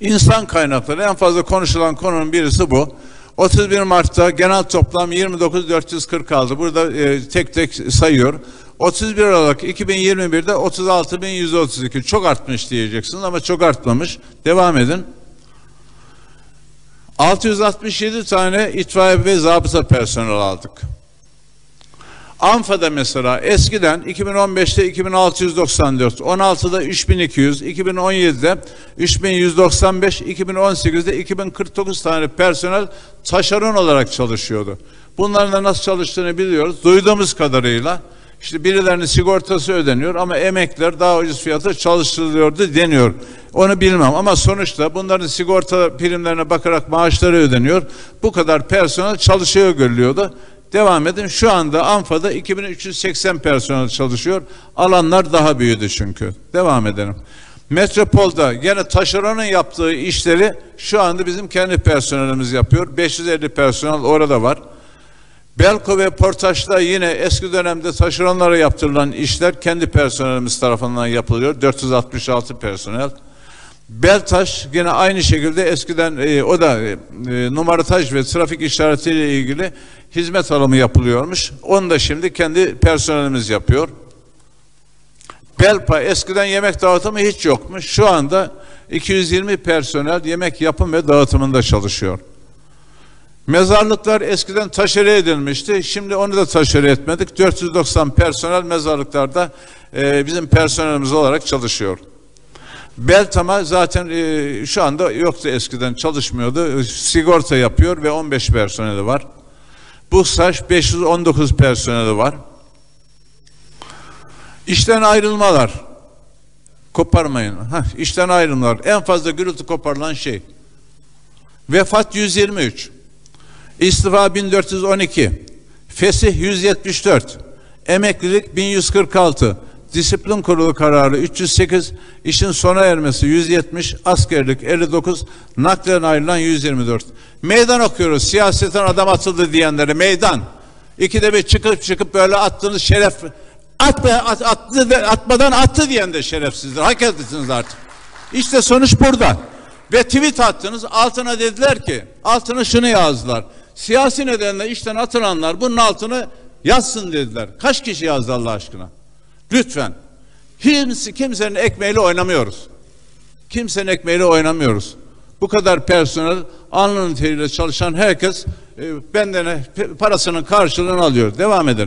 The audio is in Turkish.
İnsan kaynakları en fazla konuşulan konunun birisi bu. 31 Mart'ta genel toplam 29.446. Burada e, tek tek sayıyor. 31 Aralık 2021'de 36.132. Çok artmış diyeceksiniz ama çok artmamış. Devam edin. 667 tane itfaiye ve zabıta personel aldık. Anfa'da mesela eskiden 2015'te 2694, 16'da 3200, 2017'de 3195, 2018'de 2049 tane personel taşeron olarak çalışıyordu. Bunların da nasıl çalıştığını biliyoruz. Duyduğumuz kadarıyla işte birilerinin sigortası ödeniyor ama emekler daha ucuz fiyata çalıştırılıyordu deniyor. Onu bilmem ama sonuçta bunların sigorta primlerine bakarak maaşları ödeniyor. Bu kadar personel çalışıyor görülüyordu. Devam edin. Şu anda ANFA'da 2380 personel çalışıyor. Alanlar daha büyüdü çünkü. Devam edelim. Metropol'da gene taşeronun yaptığı işleri şu anda bizim kendi personelimiz yapıyor. 550 personel orada var. Belko ve Portaş'ta yine eski dönemde taşeronlara yaptırılan işler kendi personelimiz tarafından yapılıyor. 466 personel. Beltaş yine aynı şekilde eskiden e, o da e, numarataj ve trafik işaretiyle ilgili hizmet alımı yapılıyormuş. Onu da şimdi kendi personelimiz yapıyor. Belpa eskiden yemek dağıtımı hiç yokmuş. Şu anda 220 personel yemek yapım ve dağıtımında çalışıyor. Mezarlıklar eskiden taşere edilmişti. Şimdi onu da taşere etmedik. 490 personel mezarlıklarda e, bizim personelimiz olarak çalışıyor. Beltama zaten e, şu anda yoktu eskiden çalışmıyordu. Sigorta yapıyor ve 15 personeli var. Bussaş 519 personeli var. İşten ayrılmalar. Koparmayın. Heh, işten ayrılmalar. En fazla gürültü koparılan şey. Vefat 123. İstifa 1412. Fesih 174. Emeklilik 1146. Disiplin Kurulu kararı 308, işin sona ermesi 170, askerlik 59, naklen ayrılan 124. Meydan okuyoruz. Siyasetten adam atıldı diyenlere meydan. İkide bir çıkıp çıkıp böyle attığınız şeref atma, at, attı, atmadan attı diyen de şerefsizdir. Hak ettiniz artık. İşte sonuç burada. Ve tweet attınız altına dediler ki altına şunu yazdılar. Siyasi nedenle işten atılanlar bunun altını yazsın dediler. Kaç kişi yazdı Allah aşkına? Lütfen. Kimse, kimsenin ekmeğiyle oynamıyoruz. Kimsenin ekmeğiyle oynamıyoruz. Bu kadar personel alnının teriyle çalışan herkes e, benden parasının karşılığını alıyor. Devam edelim.